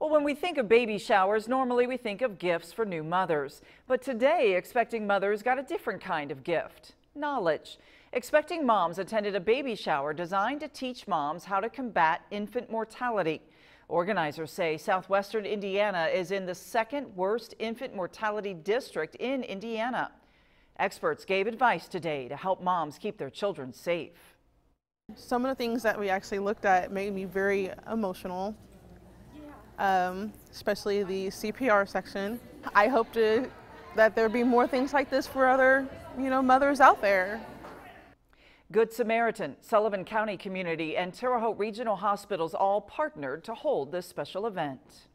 Well, when we think of baby showers, normally we think of gifts for new mothers. But today, Expecting Mothers got a different kind of gift knowledge. Expecting Moms attended a baby shower designed to teach moms how to combat infant mortality. Organizers say southwestern Indiana is in the second worst infant mortality district in Indiana. Experts gave advice today to help moms keep their children safe. Some of the things that we actually looked at made me very emotional, um, especially the CPR section. I hope to, that there be more things like this for other, you know, mothers out there. Good Samaritan, Sullivan County Community, and Terre Haute Regional Hospitals all partnered to hold this special event.